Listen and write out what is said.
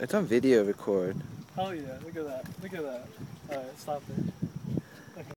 It's on video record. Oh yeah, look at that. Look at that. Alright, stop it.